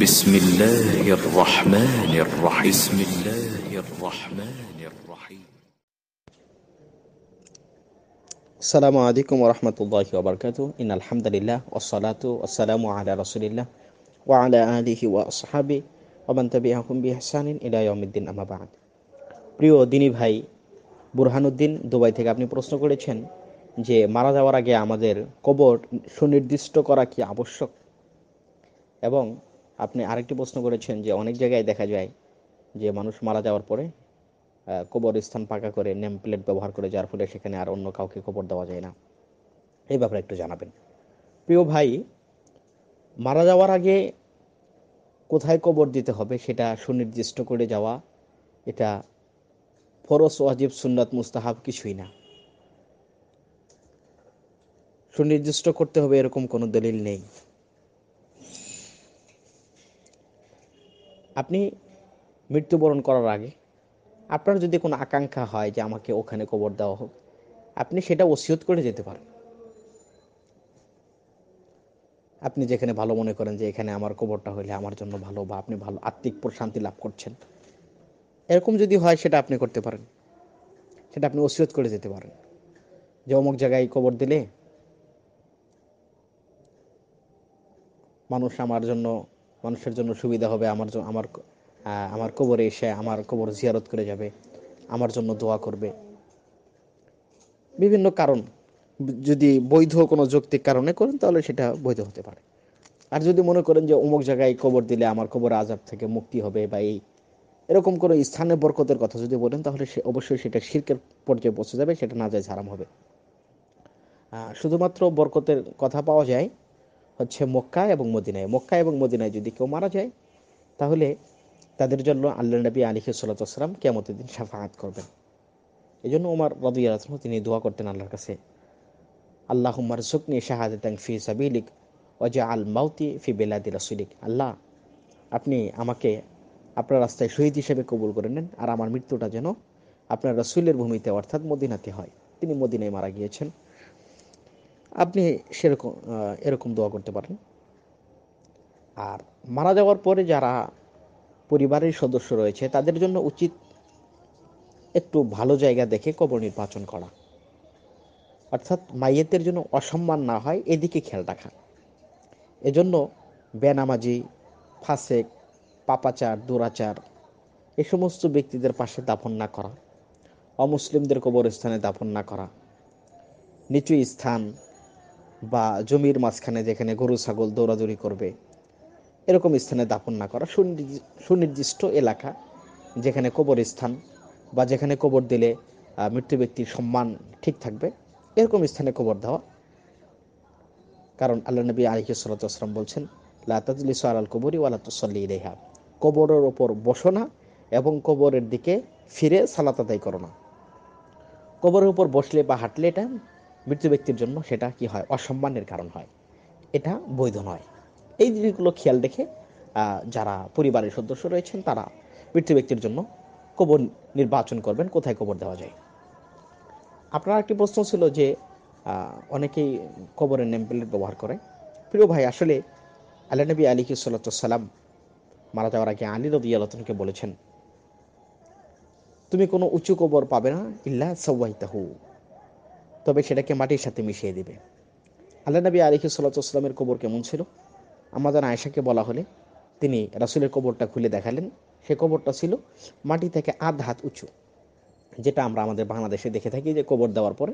بسم الله الرحمن الرحيم بسم الله الرحمن الرحيم السلام عليكم ورحمة الله وبركاته إن الحمد لله والصلاة والسلام على رسول الله وعلى آله وأصحابه ومن تبعهم بإحسان إلى يوم الدين أما بعد প্রিয় দিনী ভাই বুরহানুদ্দিন দুবাই থেকে আপনি প্রশ্ন করেছেন যে মারা যাওয়ার আগে আমাদের কবর সুনির্দিষ্ট করা কি আবশ্যক এবং আপনি আরেকটি প্রশ্ন করেছেন যে অনেক জায়গায় দেখা যায় যে মানুষ মারা যাওয়ার পরে আহ, কবর স্থান পাকা করে নেম প্লেট ব্যবহার করে যার ফলে সেখানে আর অন্য কাউকে কবর দেওয়া যায় না। এই ব্যাপারে একটু জানাবেন। প্রিয় ভাই মারা যাওয়ার আগে কোথায় কবর দিতে হবে সেটা সুনির্দিষ্ট করে যাওয়া এটা ফরস ওয়াজিব সুন্নাত মুস্তাহাব কিছুই না। সুনির্দিষ্ট করতে হবে এরকম কোনো দলিল নেই। আপনি মৃত্যুবরণ করার আগে আপনার যদি কোনো আকাঙ্ক্ষা হয় যে আমাকে ওখানে কবর দেওয়া হোক, আপনি সেটা ওসিয়ত করে যেতে পারেন। আপনি যেখানে ভালো মনে করেন যে এখানে আমার কবরটা হইলে আমার জন্য ভালো বা আপনি ভালো আত্মিক প্রশান্তি লাভ করছেন, এরকম যদি হয় সেটা আপনি করতে পারেন। সেটা আপনি ওসিয়ত করে যেতে পারেন। যে অমুক জায়গায় কবর দিলে মানুষ আমার জন্য মানুষের জন্য সুবিধা হবে, আমার আমার আমার কবরে এসে আমার কবর জিয়ারত করে যাবে, আমার জন্য দোয়া করবে। বিভিন্ন কারণ, যদি বৈধ কোনো যৌক্তিক কারণে করেন তাহলে সেটা বৈধ হতে পারে। আর যদি মনে করেন যে অমুক জায়গায় কবর দিলে আমার কবর আজাব থেকে মুক্তি হবে বা এই, এরকম কোনো স্থানে বরকতের কথা যদি বলেন তাহলে সে, অবশ্যই সেটা শিরকের পর্যায়ে পৌঁছে যাবে, সেটা না যায় হারাম হবে। শুধুমাত্র বরকতের কথা পাওয়া যায় হচ্ছে মক্কা এবং মদিনায়। মক্কা এবং মদিনায় যদি কেউ মারা যায়, তাহলে তাদের জন্য আল্লাহ নবী আলী সাল্লাম কেমতের সাফাহাত করবেন। এই জন্য ওমর রদিয়াল তিনি দোয়া করতেন আল্লাহর কাছে আল্লাহ উম্মার সুকনি শাহাদাতাং ফি সাবিলিক ওজা আল মাউতি ফি বেলাদি রাসুলিক। আল্লাহ, আপনি আমাকে আপনার রাস্তায় শহীদ হিসেবে কবুল করে নেন আর আমার মৃত্যুটা যেন আপনার রসুলের ভূমিতে অর্থাৎ মদিনাতে হয়। তিনি মদিনায় মারা গিয়েছেন। আপনি সেরকম এরকম দোয়া করতে পারেন। আর মারা যাওয়ার পরে যারা পরিবারের সদস্য রয়েছে, তাদের জন্য উচিত একটু ভালো জায়গা দেখে কবর নির্বাচন করা। অর্থাৎ মাইয়েতের জন্য অসম্মান না হয়, এদিকে খেয়াল রাখা। এজন্য বেনামাজি, ফাসেক, পাপাচার, দুরাচার, এ সমস্ত ব্যক্তিদের পাশে দাফন না করা, অমুসলিমদের কবরস্থানে দাফন না করা, নিচু স্থান বা জমির মাঝখানে যেখানে গরু, ছাগল দৌড়াদৌড়ি করবে, এরকম স্থানে দাফন না করা। সুনির্দি- সুনির্দিষ্ট এলাকা যেখানে কবরস্থান বা যেখানে কবর দিলে মৃত্যু ব্যক্তির সম্মান ঠিক থাকবে, এরকম স্থানে কবর দেওয়া। কারণ আল্লাহ নবী আলিহি সাল্লাম বলছেন লাতাজলি আল কবরি ওয়ালা তুসল্লি ইলাইহা। কবরের ওপর বসো না এবং কবরের দিকে ফিরে সালাত আদায় করো না। কবরের উপর বসলে বা হাঁটলে এটা মৃত্যু ব্যক্তির জন্য সেটা কি হয়? অসম্মানের কারণ হয়। এটা বৈধ নয়। এই জিনিসগুলো খেয়াল রেখে যারা পরিবারের সদস্য রয়েছেন, তারা মৃত্যু ব্যক্তির জন্য কবর নির্বাচন করবেন, কোথায় কবর দেওয়া যায়? আপনার একটি প্রশ্ন ছিল যে অনেকেই কবরের নেম প্লেট ব্যবহার করে। প্রিয় ভাই, আসলে আল্লাহ নবী আলী সাল্লাম মারা যাওয়ার আগে আলী রবি আলতনকে বলেছেন, তুমি কোনো উঁচু কবর পাবে না ইল্লা সওয়াইতাহু। তবে সেটাকে মাটির সাথে মিশিয়ে দিবে। আল্লাহ নবী আলিহি সাল্লামের কবর কেমন ছিল? আমাদের আয়েশাকে বলা হলে তিনি রাসুলের কবরটা খুলে দেখালেন। সে কবরটা ছিল মাটি থেকে আধ হাত উঁচু, যেটা আমরা আমাদের বাংলাদেশে দেখে থাকি যে কবর দেওয়ার পরে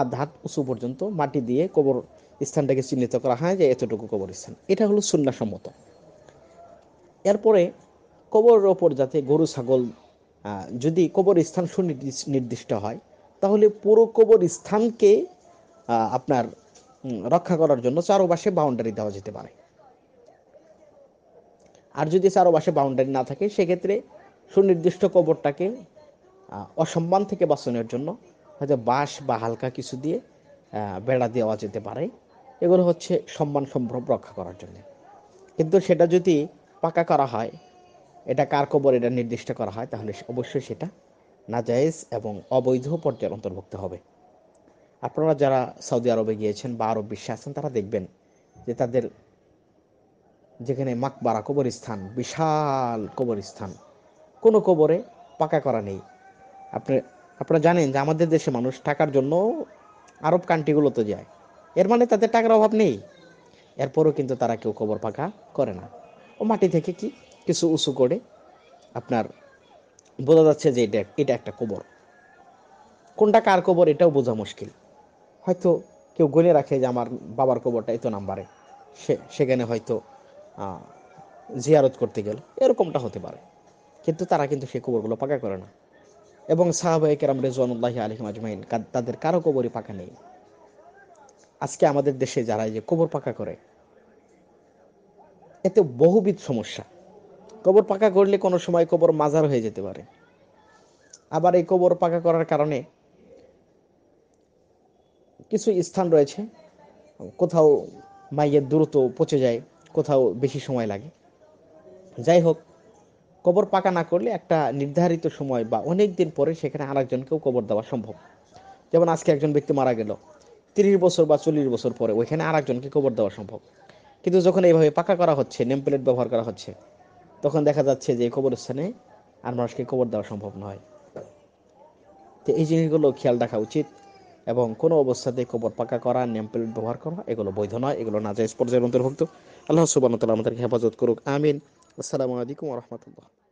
আধ হাত উঁচু পর্যন্ত মাটি দিয়ে কবর স্থানটাকে চিহ্নিত করা হয় যে এতটুকু কবরস্থান। এটা হলো সুন্নাসম্মত এরপরে কবরের ওপর যাতে গরু, ছাগল যদি কবর স্থান সুনির্দিষ্ট নির্দিষ্ট হয় তাহলে পুরো কবর স্থানকে আপনার রক্ষা করার জন্য চারোপাশে বাউন্ডারি দেওয়া যেতে পারে। আর যদি চারোপাশে বাউন্ডারি না থাকে, সেক্ষেত্রে সুনির্দিষ্ট কবরটাকে অসম্মান থেকে বাঁচানোর জন্য হয়তো বাঁশ বা হালকা কিছু দিয়ে বেড়া দেওয়া যেতে পারে। এগুলো হচ্ছে সম্মান সম্ভ্রম রক্ষা করার জন্য। কিন্তু সেটা যদি পাকা করা হয়, এটা কার কবর এটা নির্দিষ্ট করা হয়, তাহলে অবশ্যই সেটা নাজায়েজ এবং অবৈধ পর্যায়ের অন্তর্ভুক্ত হবে। আপনারা যারা সৌদি আরবে গিয়েছেন বা আরব বিশ্বে আছেন, তারা দেখবেন যে তাদের যেখানে মাকবারা কবরস্থান, বিশাল কবরস্থান, কোনো কবরে পাকা করা নেই। আপনি, আপনারা জানেন যে আমাদের দেশে মানুষ টাকার জন্য আরব কান্ট্রিগুলোতে যায়। এর মানে তাদের টাকার অভাব নেই। এরপরও কিন্তু তারা কেউ কবর পাকা করে না। ও মাটি থেকে কি? কিছু উঁচু করে আপনার বোঝা যাচ্ছে যে এটা এটা একটা কবর। কোনটা কার কবর এটাও বোঝা মুশকিল। হয়তো কেউ গলে রাখে যে আমার বাবার কবরটা এত নাম্বারে। সে, সেখানে হয়তো জিয়ারত করতে গেল। এরকমটা হতে পারে। কিন্তু তারা কিন্তু সেই কবরগুলো পাকা করে না। এবং সাহাবাই কেরাম রেজওয়ানুল্লাহ আলহিম আজমাইন তাদের কারও কবরই পাকা নেই। আজকে আমাদের দেশে যারা এই যে কবর পাকা করে, এতে বহুবিধ সমস্যা। কবর পাকা করলে কোনো সময় কবর মাজার হয়ে যেতে পারে। আবার এই কবর পাকা করার কারণে কিছু স্থান রয়েছে, কোথাও মাইয়ের দ্রুত পচে যায়, কোথাও বেশি সময় লাগে। যাই হোক, কবর পাকা না করলে একটা নির্ধারিত সময় বা অনেক দিন পরে সেখানে আরেকজনকেও কবর দেওয়া সম্ভব। যেমন আজকে একজন ব্যক্তি মারা গেল, তিরিশ বছর বা চল্লিশ বছর পরে ওইখানে আরেকজনকে কবর দেওয়া সম্ভব। কিন্তু যখন এইভাবে পাকা করা হচ্ছে নেম প্লেট ব্যবহার করা হচ্ছে তখন দেখা যাচ্ছে যে কবর কবরস্থানে আর মানুষকে কবর দেওয়া সম্ভব নয়। তো এই জিনিসগুলো খেয়াল রাখা উচিত এবং কোনো অবস্থাতে কবর পাকা করা, নেম প্লেট ব্যবহার করা, এগুলো বৈধ নয়, এগুলো না যায় পর্যায়ের অন্তর্ভুক্ত। আল্লাহ সুবান তালা আমাদেরকে হেফাজত করুক। আমিন। আসসালামু আলাইকুম রহমতুল্লাহ।